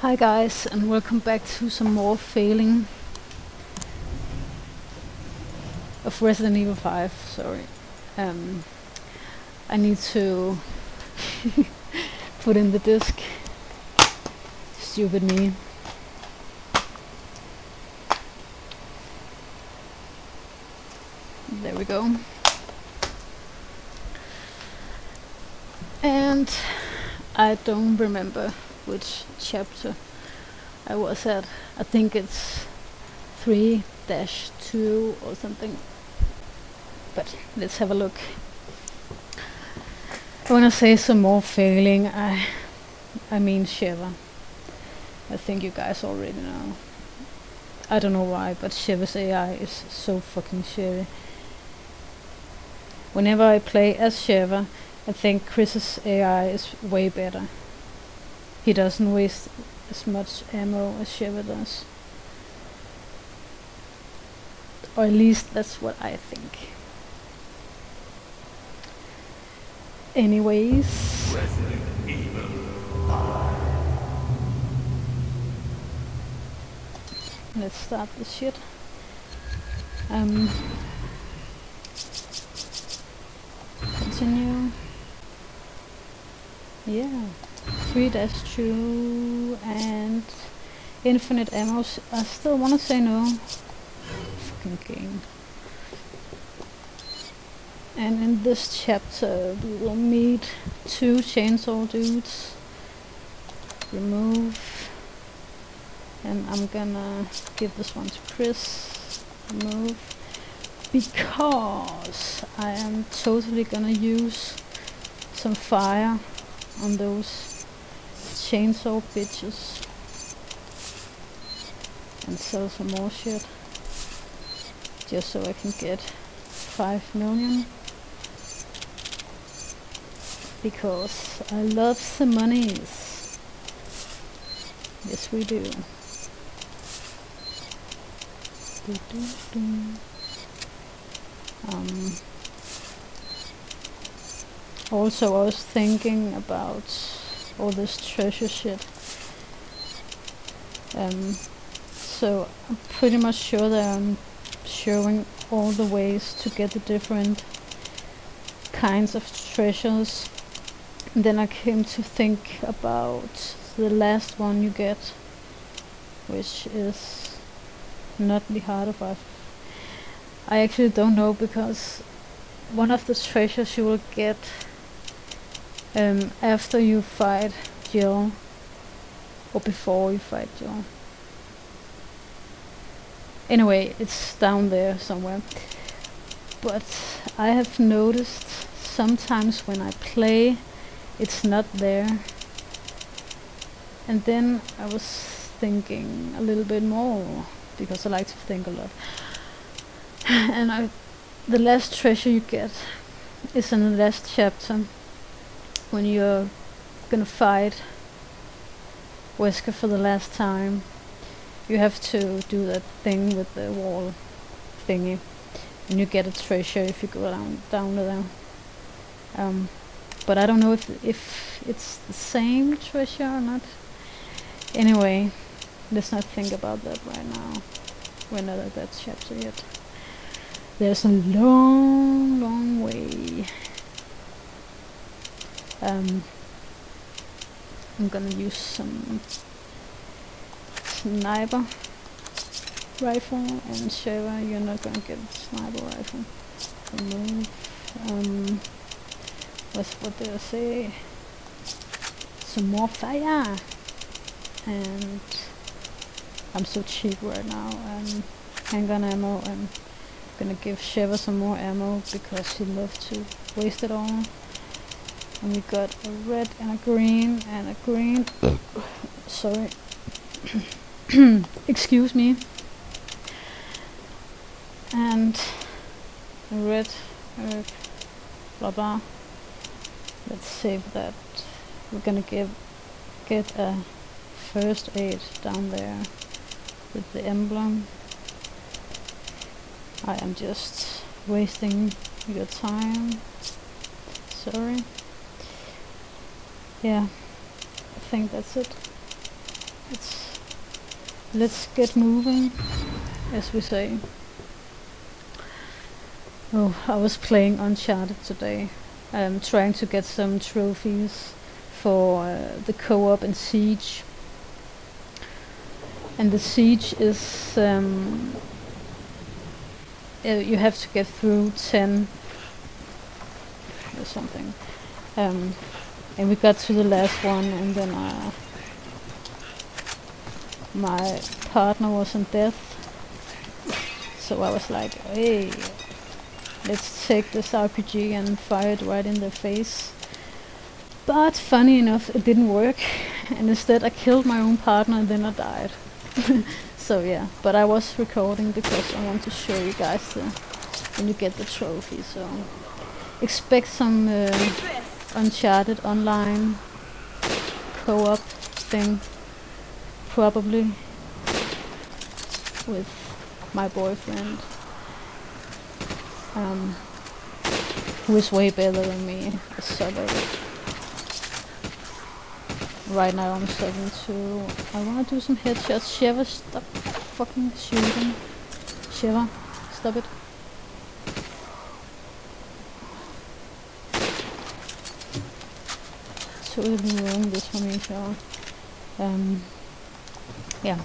Hi guys and welcome back to some more failing of Resident Evil 5, sorry. Um, I need to put in the disc. Stupid me. There we go. And I don't remember which chapter I was at. I think it's 3 2 or something. But let's have a look. I want to say some more failing. I, I mean Sheva. I think you guys already know. I don't know why, but Sheva's AI is so fucking shitty. Whenever I play as Sheva, I think Chris's AI is way better. He doesn't waste as much ammo as Sheva does. Or at least that's what I think. Anyways. Let's start this shit. Um, continue. Yeah. 3-2 and infinite ammo. I still want to say no. Fucking game. And in this chapter we will meet two chainsaw dudes. Remove. And I'm gonna give this one to Chris. Remove. Because I am totally gonna use some fire on those chainsaw bitches. And sell some more shit. Just so I can get 5 million. Because I love the monies yes we do. Um, also, I was thinking about all this treasure shit. Um, so I'm pretty much sure that I'm showing all the ways to get the different kinds of treasures. And then I came to think about the last one you get, which is not the heart of us. I actually don't know because one of the treasures you will get um, after you fight Jill or before you fight Jill. Anyway, it's down there somewhere. But I have noticed sometimes when I play it's not there. And then I was thinking a little bit more because I like to think a lot. and I, the last treasure you get is in the last chapter when you're gonna fight Wesker for the last time you have to do that thing with the wall thingy. And you get a treasure if you go down down there um, but I don't know if if it's the same treasure or not. Anyway let's not think about that right now. We're not at that chapter yet. There's a long long way um, I'm gonna use some sniper rifle and Sheva, you're not gonna get sniper rifle. Remove. Um, what's what did I say? Some more fire! And I'm so cheap right now. Um, handgun ammo and gonna give Sheva some more ammo because she loves to waste it all. And we got a red and a green and a green. Sorry. Excuse me. And a red herb. Blah blah. Let's save that. We're gonna give get a first aid down there with the emblem. I am just wasting your time. Sorry yeah I think that's it it's let's get moving, as we say. Oh, I was playing Uncharted today. I'm trying to get some trophies for uh, the co-op and Siege. And the Siege is um, uh, you have to get through 10 or something. Um, and we got to the last one and then uh, my partner was in death. So I was like, hey, let's take this RPG and fire it right in their face. But funny enough, it didn't work. And instead I killed my own partner and then I died. so yeah, but I was recording because I want to show you guys the, when you get the trophy. So expect some uh, Uncharted online co-op thing, probably with my boyfriend, um, who is way better than me. So Right now I'm 7-2. I wanna do some headshots. Sheva, stop fucking shooting. Sheva, stop it. Totally wrong this for me, so... Um, yeah.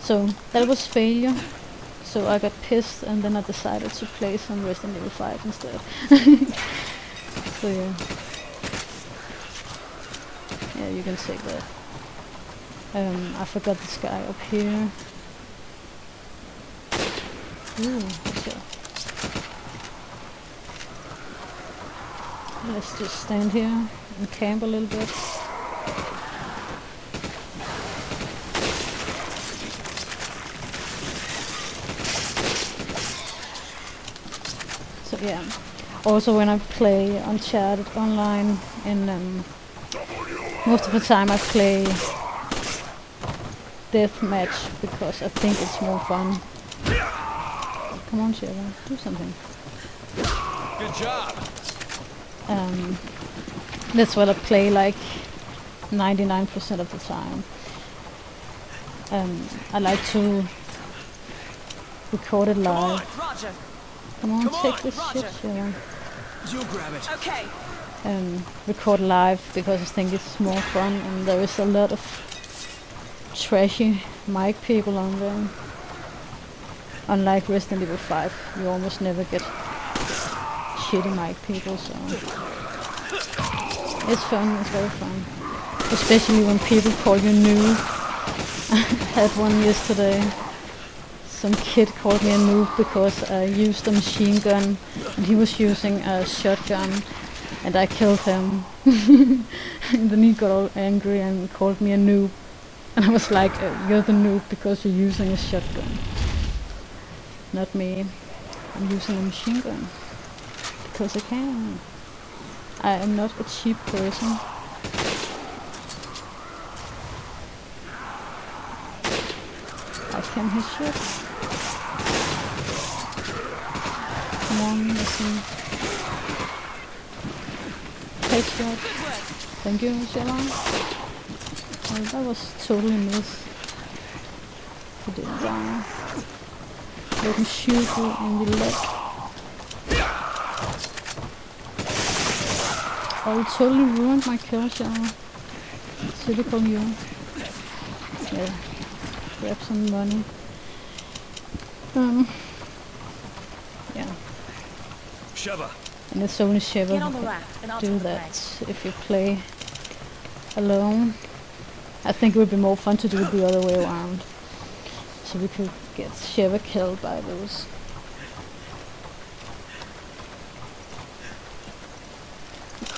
So, that was failure. So I got pissed and then I decided to play some Resident Evil 5 instead. so yeah yeah you can see that um, I forgot this guy up here Ooh, let's just stand here and camp a little bit so yeah also when I play Uncharted online in um, most of the time I play deathmatch because I think it's more fun. Come on, Sheva, do something. Good job. Um, that's what I play like 99% of the time. Um, I like to record it live. Come on, Come on, take this Roger. shit, Sheva. You'll grab it. Okay. um, record live because I think it's more fun and there is a lot of trashy mic people on there. Unlike Resident Evil 5, you almost never get shitty mic people, so it's fun, it's very fun. Especially when people call you noob. I had one yesterday. Some kid called me a noob because I used a machine gun and he was using a shotgun and I killed him. and then he got all angry and called me a noob. And I was like, uh, you're the noob because you're using a shotgun. Not me. I'm using a machine gun. Because I can. I am not a cheap person. I can hit shit. Come on, listen. Headshot. Thank you, Shella. Oh, that was totally a miss. He didn't die. Let me shoot you in the leg. Oh, you totally ruined my kill, Shella. Typical you. Yeah. Grab some money. Um. Yeah. Sheva. And it's only Sheva Get who on the can and I'll do that legs. if you play alone. I think it would be more fun to do it the other way around. So we could get Sheva killed by those.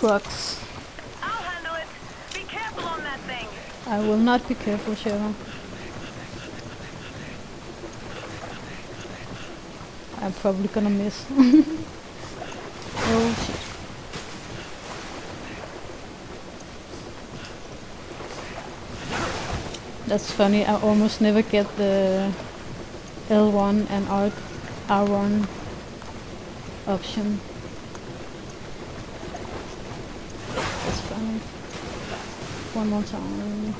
I'll handle it. Be careful on that thing. I will not be careful, Sheva. I'm probably gonna miss. oh shit. That's funny, I almost never get the L1 and R R1 option. That's funny. One more time.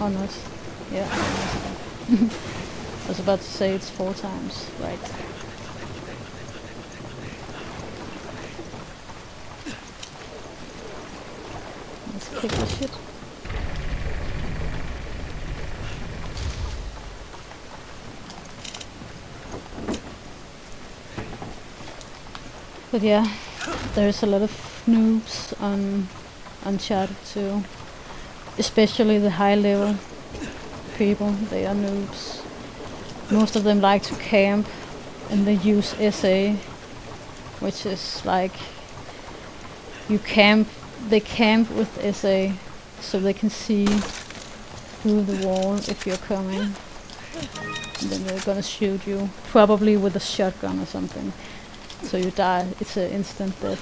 Or not. Yeah. I was about to say it's four times, right? Let's kick this shit. But yeah, there's a lot of noobs on Uncharted 2. Especially the high level people, they are noobs. Most of them like to camp and they use SA, which is like you camp, they camp with SA so they can see through the wall if you're coming. And then they're gonna shoot you, probably with a shotgun or something. So you die, it's an instant death.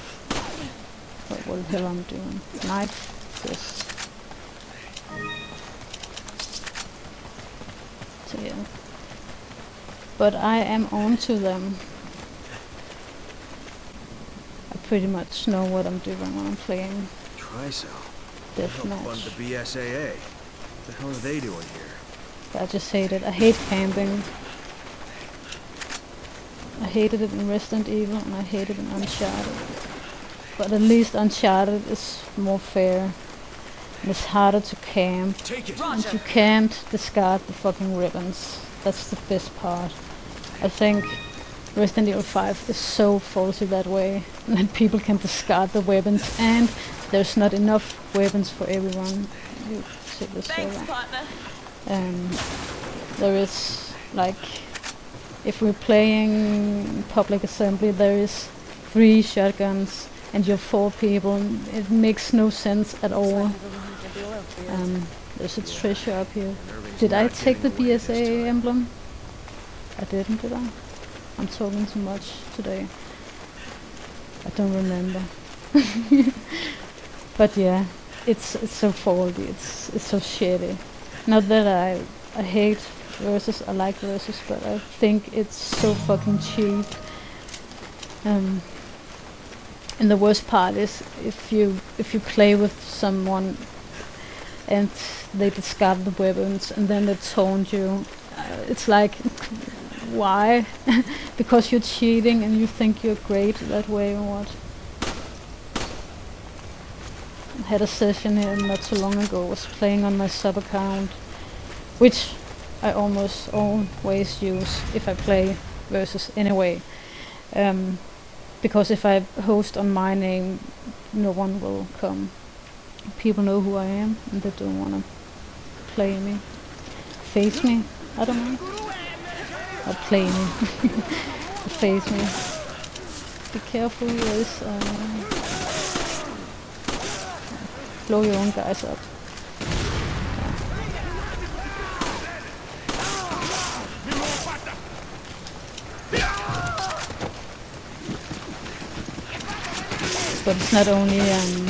What, what the hell I'm doing? Knife? Yes. But I am on to them. I pretty much know what I'm doing when I'm playing Trisel. Deathmatch. to BSAA. What the hell are they doing here? I just hate it. I hate camping. I hated it in Resident Evil and I hated it in Uncharted. But at least Uncharted is more fair. And it's harder to camp. Take it. And you can't discard the fucking ribbons. That's the best part. I think Resident Evil 5 is so faulty that way. that people can discard the weapons and there's not enough weapons for everyone. You see this Thanks, server. partner. Um, there is like if we're playing public assembly there is three shotguns and you're four people it makes no sense at all um, there's a treasure up here did I take the BSA emblem I didn't did I I'm talking too much today. I don't remember. But yeah it's it's so faulty it's it's so shitty. Not that I I hate versus I like versus, but I think it's so fucking cheap. Um, and the worst part is if you if you play with someone and they discard the weapons and then they taunt you, uh, it's like why? because you're cheating and you think you're great that way or what? I had a session here not so long ago. was playing on my sub account, which I almost always use if I play versus anyway. Um, because if I host on my name, no one will come. People know who I am and they don't want to play me. Face me? I don't know. Or play me. Face me. Be careful, there's uh, blow your own guys up. but it's not only um,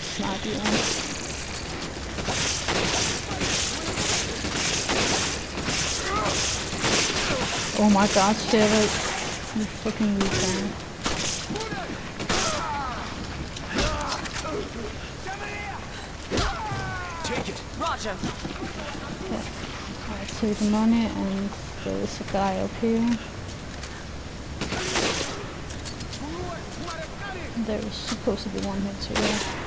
smart yeah. Oh my god, Sheva, you fucking retard. Take it. Roger. I take the money and there is a guy up here. There is supposed to be one here too.